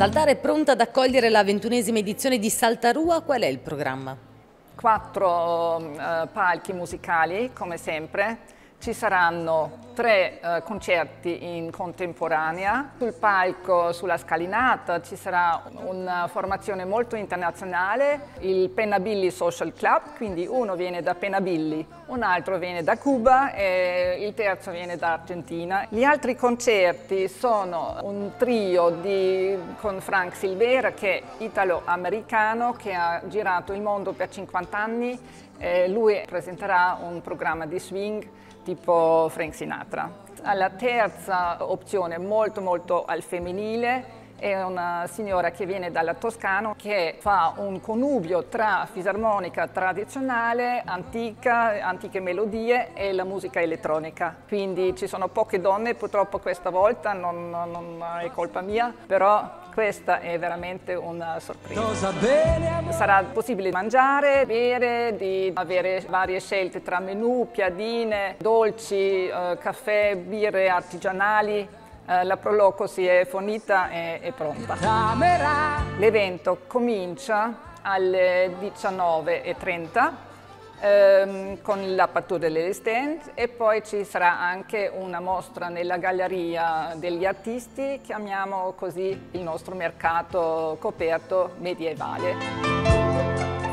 Saltare è pronta ad accogliere la ventunesima edizione di Saltarua, qual è il programma? Quattro uh, palchi musicali, come sempre, ci saranno tre eh, concerti in contemporanea. Sul palco, sulla scalinata, ci sarà una formazione molto internazionale, il Penabilli Social Club, quindi uno viene da Penabilli, un altro viene da Cuba e il terzo viene da Argentina. Gli altri concerti sono un trio di, con Frank Silvera, che è italo-americano, che ha girato il mondo per 50 anni. Eh, lui presenterà un programma di swing tipo Frank Sinatra. La terza opzione, molto molto al femminile, è una signora che viene dalla Toscana che fa un connubio tra fisarmonica tradizionale, antica, antiche melodie e la musica elettronica. Quindi ci sono poche donne, purtroppo questa volta non, non è colpa mia, però questa è veramente una sorpresa. Sarà possibile mangiare, bere, di avere varie scelte tra menù, piadine, dolci, eh, caffè, birre artigianali, eh, la Proloco si è fornita e è pronta. L'evento comincia alle 19.30 ehm, con l'apertura delle stand e poi ci sarà anche una mostra nella galleria degli artisti, chiamiamo così il nostro mercato coperto medievale.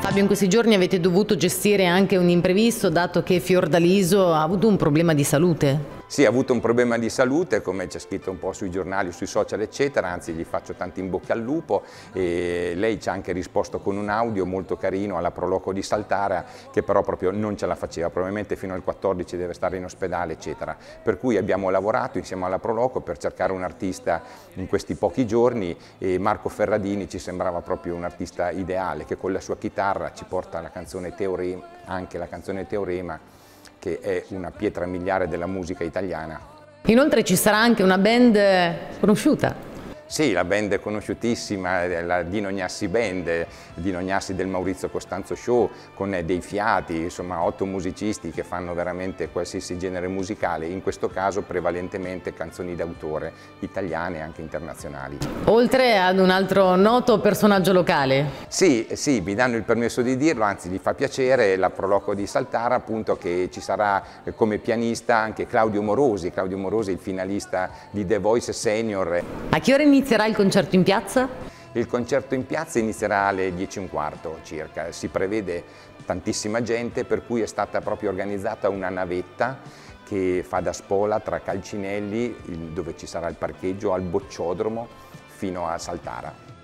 Fabio, in questi giorni avete dovuto gestire anche un imprevisto dato che Fiordaliso ha avuto un problema di salute. Sì, ha avuto un problema di salute, come c'è scritto un po' sui giornali, sui social, eccetera, anzi gli faccio tanti in bocca al lupo e lei ci ha anche risposto con un audio molto carino alla Proloco di Saltara che però proprio non ce la faceva, probabilmente fino al 14 deve stare in ospedale, eccetera. Per cui abbiamo lavorato insieme alla Proloco per cercare un artista in questi pochi giorni e Marco Ferradini ci sembrava proprio un artista ideale che con la sua chitarra ci porta la canzone Teorema, anche la canzone Teorema che è una pietra miliare della musica italiana. Inoltre ci sarà anche una band conosciuta. Sì, la band è conosciutissima, la Dino Gnassi Band, Dino Gnassi del Maurizio Costanzo Show, con dei fiati, insomma otto musicisti che fanno veramente qualsiasi genere musicale, in questo caso prevalentemente canzoni d'autore, italiane e anche internazionali. Oltre ad un altro noto personaggio locale? Sì, sì, mi danno il permesso di dirlo, anzi mi fa piacere, la Proloco di Saltara appunto che ci sarà come pianista anche Claudio Morosi, Claudio Morosi il finalista di The Voice Senior. A che ora inizia inizierà il concerto in piazza? Il concerto in piazza inizierà alle 10.15 circa, si prevede tantissima gente per cui è stata proprio organizzata una navetta che fa da spola tra Calcinelli, dove ci sarà il parcheggio, al Bocciodromo fino a Saltara.